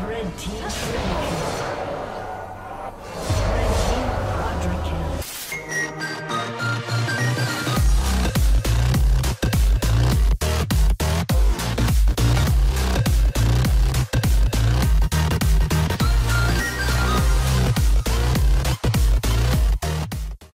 Red team